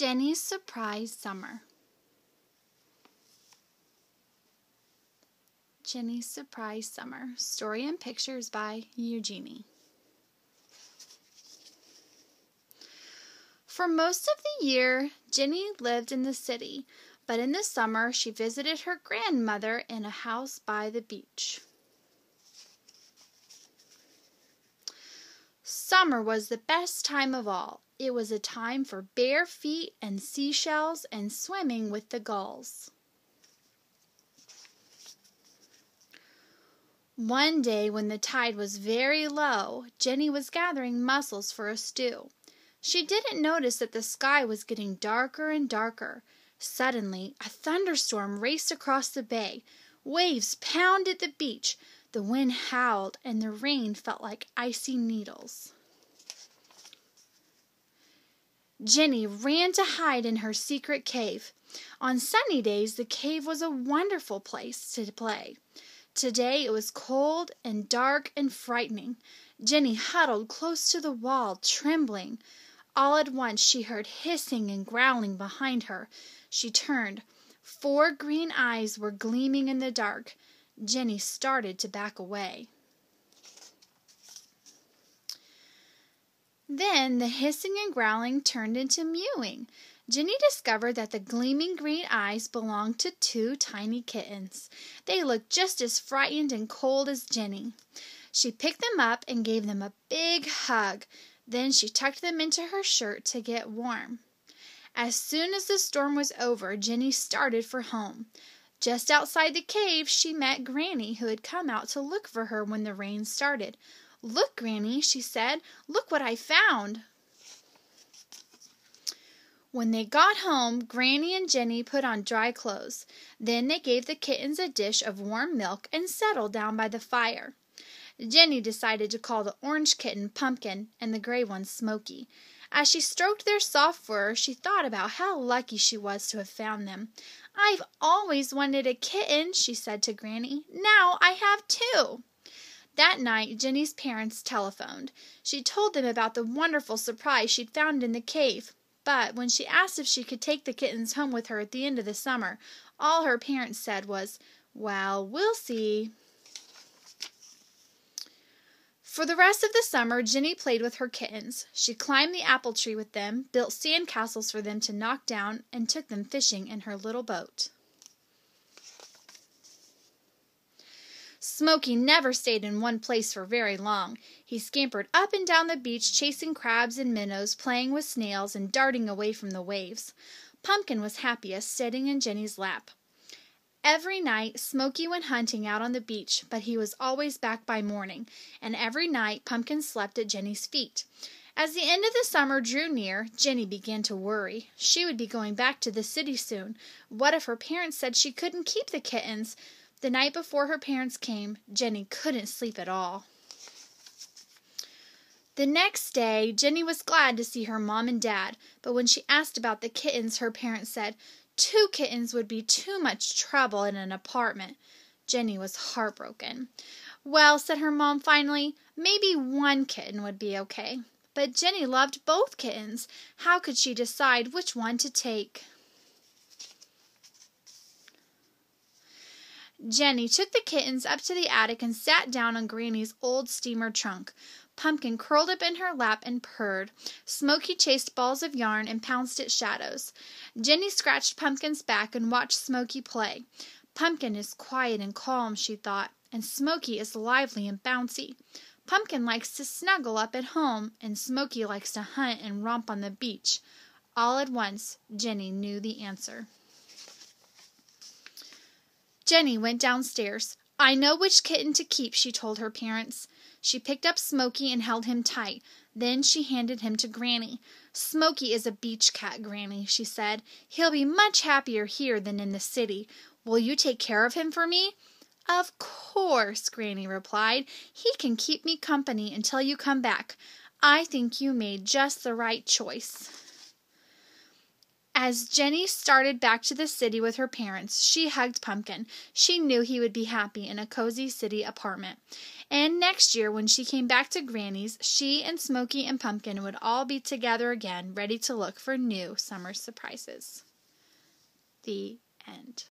Jenny's Surprise Summer. Jenny's Surprise Summer. Story and pictures by Eugenie. For most of the year, Jenny lived in the city, but in the summer she visited her grandmother in a house by the beach. Summer was the best time of all. It was a time for bare feet and seashells and swimming with the gulls. One day when the tide was very low, Jenny was gathering mussels for a stew. She didn't notice that the sky was getting darker and darker. Suddenly a thunderstorm raced across the bay. Waves pounded the beach. The wind howled and the rain felt like icy needles. Jenny ran to hide in her secret cave. On sunny days the cave was a wonderful place to play. Today it was cold and dark and frightening. Jenny huddled close to the wall, trembling. All at once she heard hissing and growling behind her. She turned. Four green eyes were gleaming in the dark. Jenny started to back away. Then the hissing and growling turned into mewing. Jenny discovered that the gleaming green eyes belonged to two tiny kittens. They looked just as frightened and cold as Jenny. She picked them up and gave them a big hug. Then she tucked them into her shirt to get warm. As soon as the storm was over, Jenny started for home. Just outside the cave she met Granny, who had come out to look for her when the rain started. "Look, Granny," she said. "Look what I found." When they got home, Granny and Jenny put on dry clothes. Then they gave the kittens a dish of warm milk and settled down by the fire. Jenny decided to call the orange kitten Pumpkin and the gray one Smoky. As she stroked their soft fur she thought about how lucky she was to have found them. "I've always wanted a kitten," she said to Granny. "Now I have two." That night Jenny's parents telephoned. She told them about the wonderful surprise she'd found in the cave. But when she asked if she could take the kittens home with her at the end of the summer, all her parents said was, "Well, we'll see." For the rest of the summer Jenny played with her kittens. She climbed the apple tree with them, built sand castles for them to knock down, and took them fishing in her little boat. Smoky never stayed in one place for very long. He scampered up and down the beach chasing crabs and minnows, playing with snails, and darting away from the waves. Pumpkin was happiest sitting in Jenny's lap. Every night Smoky went hunting out on the beach, but he was always back by morning, and every night Pumpkin slept at Jenny's feet. As the end of the summer drew near, Jenny began to worry. She would be going back to the city soon. What if her parents said she couldn't keep the kittens? The night before her parents came, Jenny couldn't sleep at all. The next day Jenny was glad to see her mom and dad, but when she asked about the kittens her parents said two kittens would be too much trouble in an apartment. Jenny was heartbroken. Well, said her mom finally, maybe one kitten would be okay. But Jenny loved both kittens. How could she decide which one to take? Jenny took the kittens up to the attic and sat down on Granny's old steamer trunk. Pumpkin curled up in her lap and purred. Smoky chased balls of yarn and pounced at shadows. Jenny scratched Pumpkin's back and watched Smoky play. Pumpkin is quiet and calm, she thought, and Smoky is lively and bouncy. Pumpkin likes to snuggle up at home, and Smoky likes to hunt and romp on the beach. All at once Jenny knew the answer. Jenny went downstairs. I know which kitten to keep, she told her parents. She picked up Smoky and held him tight. Then she handed him to Granny. Smoky is a beach cat, Granny, she said. He'll be much happier here than in the city. Will you take care of him for me? Of course, Granny replied. He can keep me company until you come back. I think you made just the right choice. As Jenny started back to the city with her parents, she hugged Pumpkin. She knew he would be happy in a cozy city apartment. And next year, when she came back to Granny's, she and Smoky and Pumpkin would all be together again, ready to look for new summer surprises. The end.